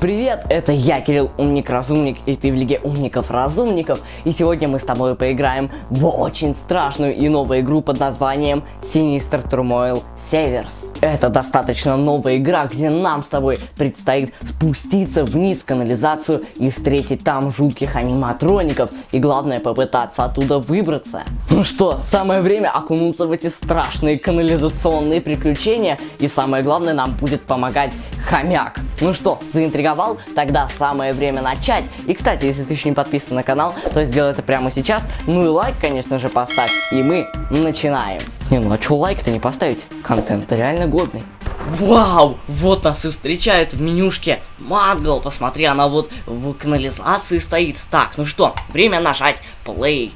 Привет, это я, Кирилл Умник-Разумник, и ты в Лиге Умников-Разумников. И сегодня мы с тобой поиграем в очень страшную и новую игру под названием Sinister Turmoil Savers. Это достаточно новая игра, где нам с тобой предстоит спуститься вниз в канализацию и встретить там жутких аниматроников. И главное, попытаться оттуда выбраться. Ну что, самое время окунуться в эти страшные канализационные приключения. И самое главное, нам будет помогать хомяк. Ну что, заинтриговал? Тогда самое время начать. И, кстати, если ты еще не подписан на канал, то сделай это прямо сейчас. Ну и лайк, конечно же, поставь. И мы начинаем. Не, ну а что лайк-то не поставить? Контент реально годный. Вау! Вот нас и встречает в менюшке Мангл. Посмотри, она вот в канализации стоит. Так, ну что, время нажать play.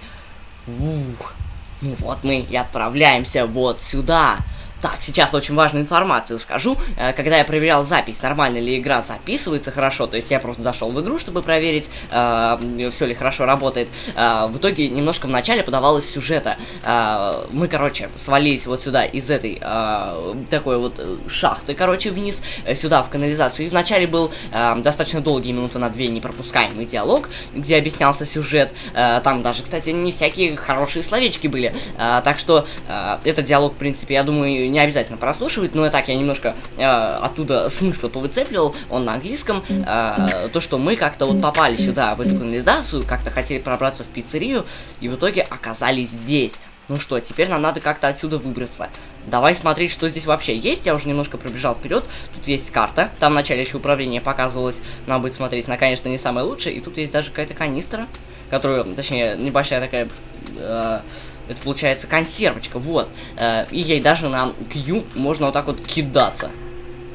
Ух. Ну вот мы и отправляемся вот сюда. Так, сейчас очень важную информацию скажу. Э, когда я проверял запись, нормально ли игра записывается хорошо, то есть я просто зашел в игру, чтобы проверить, э, все ли хорошо работает. Э, в итоге немножко в начале подавалось сюжета. Э, мы, короче, свалились вот сюда из этой э, такой вот шахты, короче, вниз, э, сюда в канализацию. И вначале был э, достаточно долгий, минуты на две, непропускаемый диалог, где объяснялся сюжет. Э, там даже, кстати, не всякие хорошие словечки были. Э, так что э, этот диалог, в принципе, я думаю, не обязательно прослушивать, но и так я немножко э, оттуда смысла повыцепливал, он на английском, э, то, что мы как-то вот попали сюда, в эту канализацию, как-то хотели пробраться в пиццерию, и в итоге оказались здесь. Ну что, теперь нам надо как-то отсюда выбраться. Давай смотреть, что здесь вообще есть. Я уже немножко пробежал вперед. Тут есть карта. Там в начале еще управление показывалось. Нам будет смотреть на, конечно, не самое лучшее. И тут есть даже какая-то канистра, которую, точнее, небольшая такая... Э, это получается консервочка, вот. Э, и ей даже на Q можно вот так вот кидаться.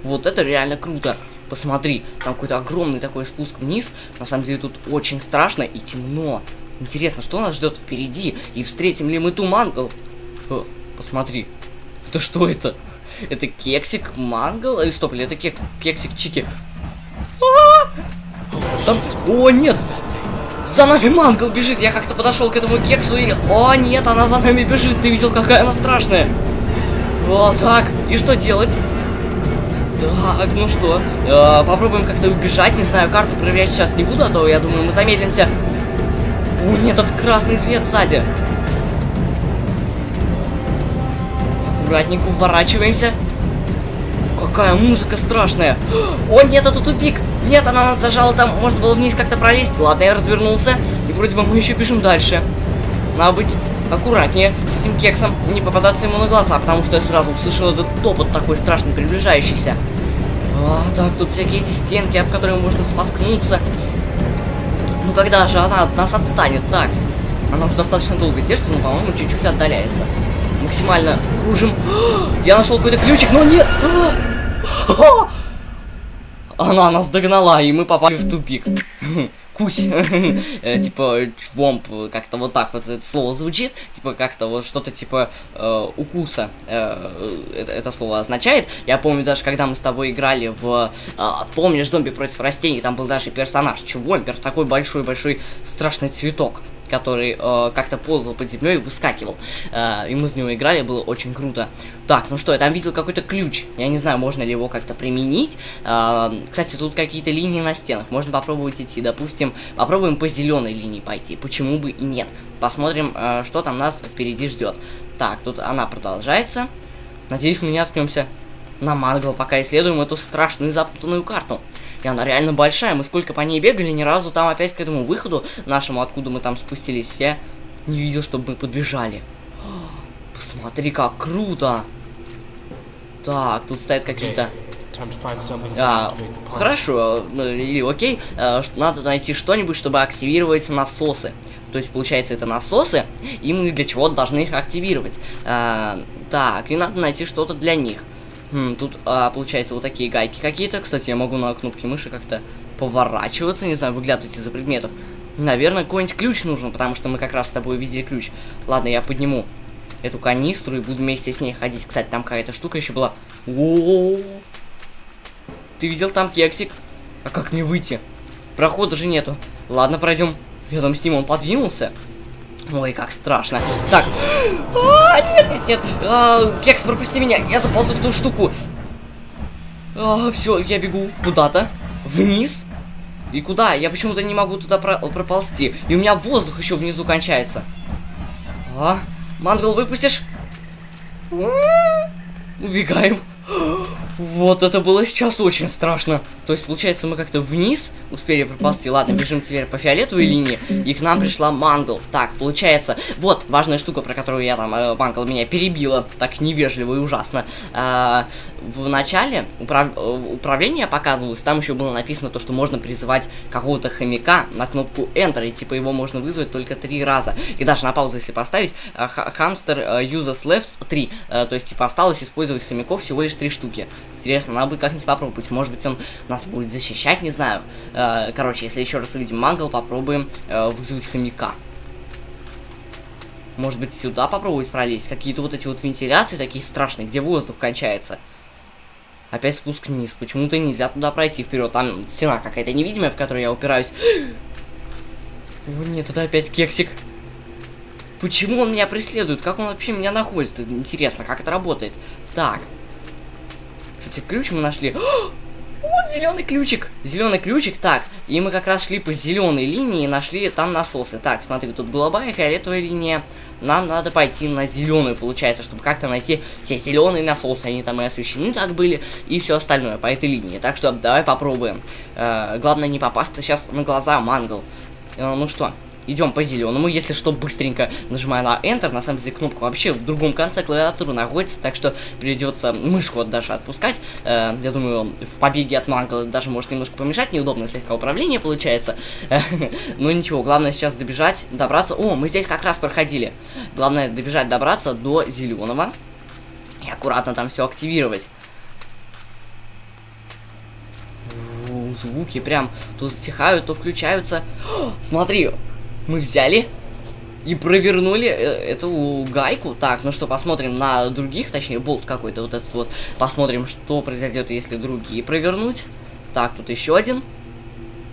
Вот это реально круто. Посмотри, там какой-то огромный такой спуск вниз. На самом деле тут очень страшно и темно. Интересно, что нас ждет впереди? И встретим ли мы туман? О, посмотри. Это что это? Это кексик мангл? Или стоп, или это кек кексик чики? А -а -а! Там... О, нет! За нами мангл бежит. Я как-то подошел к этому кексу и... О, нет, она за нами бежит. Ты видел, какая она страшная? Вот так. И что делать? Так, ну что, э, попробуем как-то убежать, не знаю, карту проверять сейчас не буду, а то, я думаю, мы замедлимся. О, нет, этот красный свет сзади. Аккуратненько уворачиваемся. Какая музыка страшная. О, нет, это тупик. Нет, она нас зажала там, можно было вниз как-то пролезть. Ладно, я развернулся. И вроде бы мы еще бежим дальше. Надо быть аккуратнее с этим кексом, не попадаться ему на глаза, потому что я сразу услышал этот топот такой страшный, приближающийся. А, так, тут всякие эти стенки, об которые можно споткнуться. Ну когда же она от нас отстанет? Так, она уже достаточно долго держится, но, по-моему, чуть-чуть отдаляется. Максимально кружим. Я нашел какой-то ключик, но нет! Она нас догнала, и мы попали в тупик. Кусь. Э, типа, чвомп, как-то вот так вот это слово звучит. Типа, как-то вот что-то типа э, укуса э, это, слово означает. Я помню даже, когда мы с тобой играли в... Помнишь, зомби против растений, там был даже персонаж Чвомпер, такой большой-большой страшный цветок который э, как-то ползал под землей и выскакивал. Э, и мы с него играли, было очень круто. Так, ну что, я там видел какой-то ключ. Я не знаю, можно ли его как-то применить. Э, кстати, тут какие-то линии на стенах. Можно попробовать идти. Допустим, попробуем по зеленой линии пойти. Почему бы и нет? Посмотрим, э, что там нас впереди ждет. Так, тут она продолжается. Надеюсь, мы не откнемся на мангл, пока исследуем эту страшную запутанную карту. И она реально большая. Мы сколько по ней бегали, ни разу там опять к этому выходу нашему, откуда мы там спустились, я не видел, чтобы мы подбежали. Посмотри, как круто! Так, тут стоят какие-то... А, хорошо, ну, или окей, а, надо найти что-нибудь, чтобы активировать насосы. То есть, получается, это насосы, и мы для чего-то должны их активировать. А, так, и надо найти что-то для них. Хм, тут, а, получается, вот такие гайки какие-то. Кстати, я могу на кнопке мыши как-то поворачиваться, не знаю, выглядывать из-за предметов. Наверное, какой-нибудь ключ нужен, потому что мы как раз с тобой видели ключ. Ладно, я подниму эту канистру и буду вместе с ней ходить. Кстати, там какая-то штука еще была. О, -о, -о, Ты видел там кексик? А как мне выйти? Прохода же нету. Ладно, пройдем. Рядом с ним он подвинулся. Ой, как страшно. Так. А, нет, нет, нет. А, кекс, пропусти меня. Я заползу в ту штуку. А, все, я бегу куда-то. Вниз? И куда? Я почему-то не могу туда про проползти. И у меня воздух еще внизу кончается. А, мангл выпустишь? Убегаем. Вот это было сейчас очень страшно. То есть, получается, мы как-то вниз успели проползти. Ладно, бежим теперь по фиолетовой линии. И к нам пришла Мангл. Так, получается, вот важная штука, про которую я там, э, Мангл меня перебила. Так невежливо и ужасно. Э, в начале управ... Э, управление показывалось. Там еще было написано то, что можно призывать какого-то хомяка на кнопку Enter. И типа его можно вызвать только три раза. И даже на паузу, если поставить, э, хамстер э, uses left 3. Э, то есть, типа, осталось использовать хомяков всего лишь три штуки. Интересно, надо будет как-нибудь попробовать. Может быть, он нас будет защищать, не знаю. Э, короче, если еще раз увидим мангл, попробуем э, вызвать хомяка. Может быть, сюда попробовать пролезть? Какие-то вот эти вот вентиляции такие страшные, где воздух кончается. Опять спуск вниз. Почему-то нельзя туда пройти вперед. Там стена какая-то невидимая, в которую я упираюсь. О, нет, это опять кексик. Почему он меня преследует? Как он вообще меня находит? Интересно, как это работает? Так, кстати, ключ мы нашли. Вот зеленый ключик. Зеленый ключик. Так, и мы как раз шли по зеленой линии и нашли там насосы. Так, смотри, тут голубая, фиолетовая линия. Нам надо пойти на зеленую, получается, чтобы как-то найти те зеленые насосы. Они там и освещены так были, и все остальное по этой линии. Так что давай попробуем. Э, главное не попасться сейчас на глаза мангл. Э, ну что, идем по зеленому, если что, быстренько нажимая на Enter, на самом деле кнопка вообще в другом конце клавиатуры находится, так что придется мышку вот даже отпускать, э, я думаю, в побеге от Мангла даже может немножко помешать, неудобно слегка управление получается, но ничего, главное сейчас добежать, добраться, о, мы здесь как раз проходили, главное добежать, добраться до зеленого и аккуратно там все активировать. звуки прям то затихают, то включаются. О, смотри, мы взяли и провернули э, эту гайку. Так, ну что, посмотрим на других, точнее, болт какой-то вот этот вот. Посмотрим, что произойдет, если другие провернуть. Так, тут еще один.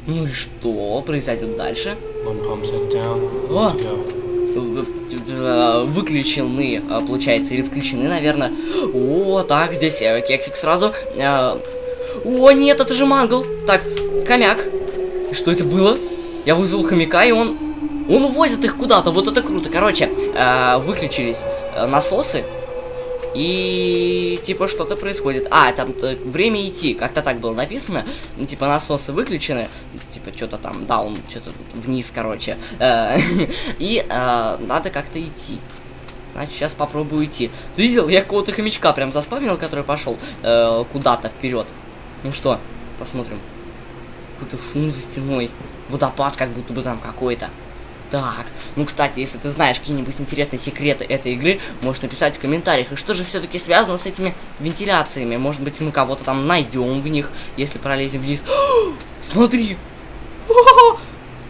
Ну и что произойдет дальше? О! Э, выключены, а, получается, или включены, наверное. О, так, здесь э, кексик сразу. О, нет, это же мангл. Так, хомяк. Что это было? Я вызвал хомяка, и он он увозит их куда-то, вот это круто. Короче, э, выключились э, насосы. И типа что-то происходит. А, там время идти, как-то так было написано. Типа насосы выключены. Типа что-то там даун, что-то вниз, короче. Э, и э, надо как-то идти. Значит, сейчас попробую идти. Ты видел, я какого-то хомячка прям заспавнил, который пошел куда-то вперед. Ну что, посмотрим. Какой-то шум за стеной. Водопад как будто бы там какой-то. Так, ну, кстати, если ты знаешь какие-нибудь интересные секреты этой игры, можешь написать в комментариях. И что же все-таки связано с этими вентиляциями? Может быть, мы кого-то там найдем в них, если пролезем вниз. Смотри!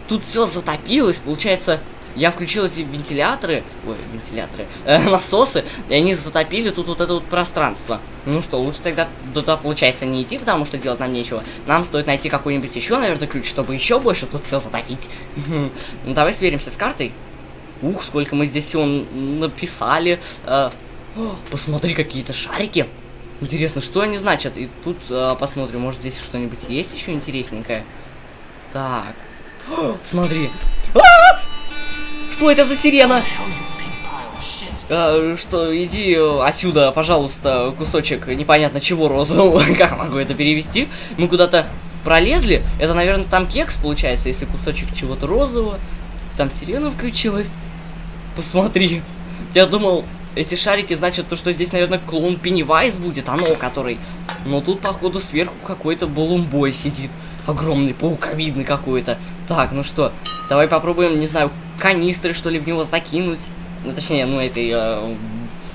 Тут все затопилось, получается, я включил эти вентиляторы, ой, вентиляторы, э, насосы, и они затопили тут вот это вот пространство. Ну что, лучше тогда туда, получается, не идти, потому что делать нам нечего. Нам стоит найти какой-нибудь еще, наверное, ключ, чтобы еще больше тут все затопить. Ну давай сверимся с картой. Ух, сколько мы здесь всего написали. Э, посмотри, какие-то шарики. Интересно, что они значат? И тут э, посмотрим, может здесь что-нибудь есть еще интересненькое. Так. смотри. А -а -а! Что это за сирена? А, что, иди отсюда, пожалуйста, кусочек непонятно чего розового. как могу это перевести? Мы куда-то пролезли. Это, наверное, там кекс получается, если кусочек чего-то розового. Там сирена включилась. Посмотри. Я думал, эти шарики значат то, что здесь, наверное, клоун Пеннивайз будет, оно, который... Но тут, походу, сверху какой-то Болумбой сидит. Огромный, пауковидный какой-то. Так, ну что, давай попробуем, не знаю, канистры, что ли, в него закинуть. Ну, точнее, ну, этой э,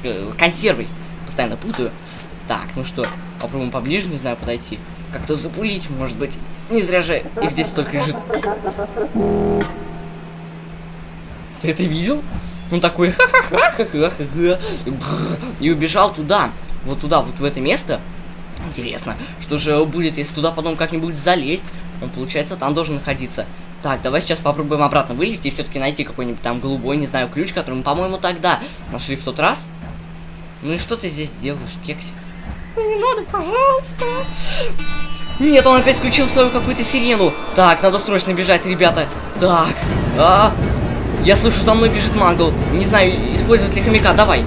э, консервой. Постоянно путаю. Так, ну что, попробуем поближе, не знаю, подойти. Как-то запулить, может быть. Не зря же их здесь столько лежит. Ты это видел? Он такой и убежал туда. Вот туда, вот в это место. Интересно, что же будет, если туда потом как-нибудь залезть? Он, получается, там должен находиться. Так, давай сейчас попробуем обратно вылезти и все-таки найти какой-нибудь там голубой, не знаю, ключ, который мы, по-моему, тогда нашли в тот раз. Ну и что ты здесь делаешь, кексик? Ну не надо, пожалуйста. Нет, он опять включил свою какую-то сирену. Так, надо срочно бежать, ребята. Так. А, я слышу, за мной бежит мангл. Не знаю, использовать ли хомяка. Давай.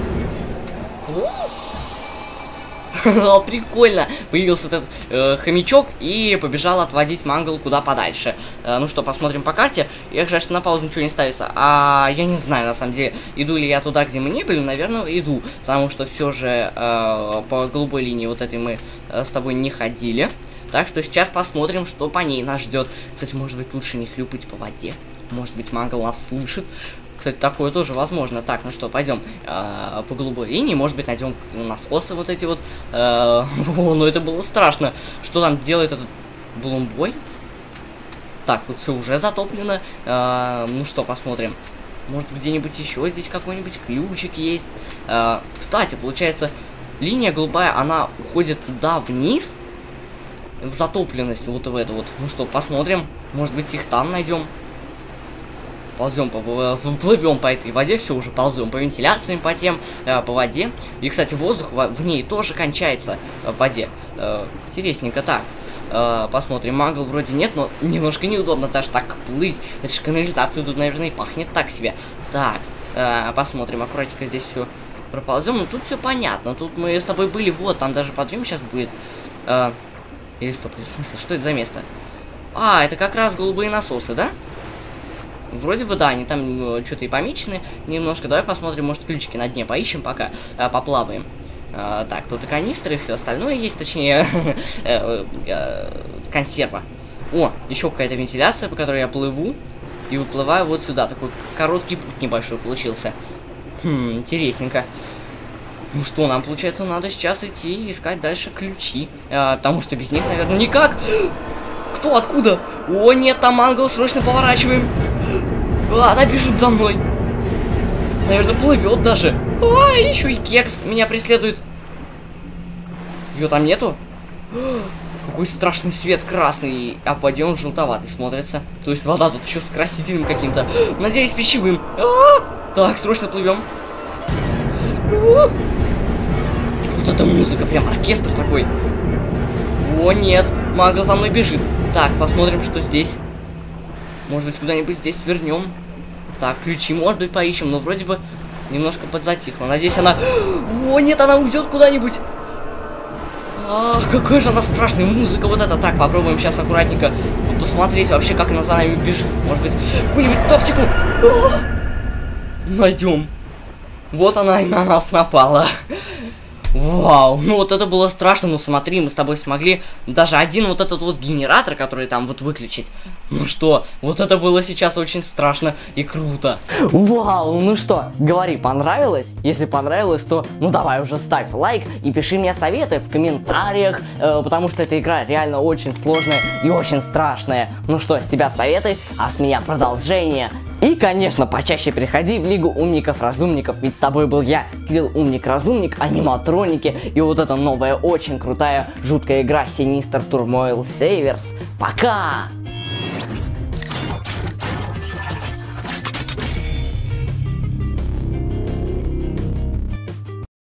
Прикольно. Появился этот э, хомячок и побежал отводить мангл куда подальше. Э, ну что, посмотрим по карте. Я жаль, что на паузу ничего не ставится. А я не знаю, на самом деле, иду ли я туда, где мы не были. Наверное, иду. Потому что все же э, по голубой линии вот этой мы э, с тобой не ходили. Так что сейчас посмотрим, что по ней нас ждет. Кстати, может быть, лучше не хлюпать по воде. Может быть, мангл нас слышит. Кстати, такое тоже возможно. Так, ну что, пойдем э, по голубой линии. Может быть, найдем насосы вот эти вот. Э, о, ну это было страшно. Что там делает этот блумбой? Так, тут все уже затоплено. Э, ну что, посмотрим. Может, где-нибудь еще здесь какой-нибудь ключик есть. Э, кстати, получается, линия голубая, она уходит туда вниз. В затопленность вот в эту вот. Ну что, посмотрим. Может быть, их там найдем ползем по, плывем по этой воде, все уже ползем по вентиляциям, по тем, э, по воде. И, кстати, воздух в, в ней тоже кончается э, в воде. Э, интересненько так. Э, посмотрим, магл вроде нет, но немножко неудобно даже так плыть. Это же канализация тут, наверное, и пахнет так себе. Так, э, посмотрим, аккуратненько здесь все проползем. Ну, тут все понятно. Тут мы с тобой были, вот, там даже подъем сейчас будет. Э, или стоп, или смысл, что это за место? А, это как раз голубые насосы, да? Вроде бы да, они там ну, что-то и помечены немножко. Давай посмотрим, может ключики на дне поищем пока, а, поплаваем. А, так, тут и канистры, и все остальное есть, точнее, э, э, консерва. О, еще какая-то вентиляция, по которой я плыву и выплываю вот сюда. Такой короткий путь небольшой получился. Хм, интересненько. Ну что, нам, получается, надо сейчас идти и искать дальше ключи. А, потому что без них, наверное, никак. Кто? Откуда? О, нет, там ангел, срочно поворачиваем. Она бежит за мной. Наверное, плывет даже. А, еще и кекс меня преследует. Ее там нету? Какой страшный свет красный, а в воде он желтоватый смотрится. То есть вода тут еще с красителем каким-то. Надеюсь, пищевым. А -а -а! Так, срочно плывем. Вот эта музыка, прям оркестр такой. О, нет, мага за мной бежит. Так, посмотрим, что здесь. Может быть, куда-нибудь здесь свернем. Так, ключи, может быть, поищем, но вроде бы немножко подзатихло. Надеюсь, она... О, нет, она уйдет куда-нибудь. Ах, какая же она страшная музыка вот эта. Так, попробуем сейчас аккуратненько посмотреть вообще, как она за нами бежит. Может быть, какую-нибудь тактику найдем. Вот она и на нас напала. Вау, ну вот это было страшно, ну смотри, мы с тобой смогли даже один вот этот вот генератор, который там вот выключить. Ну что, вот это было сейчас очень страшно и круто. Вау, ну что, говори, понравилось? Если понравилось, то ну давай уже ставь лайк и пиши мне советы в комментариях, э, потому что эта игра реально очень сложная и очень страшная. Ну что, с тебя советы, а с меня продолжение. И, конечно, почаще приходи в Лигу Умников-Разумников, ведь с тобой был я, Кирилл Умник-Разумник, аниматроники, и вот эта новая очень крутая жуткая игра Sinister Turmoil Savers. Пока!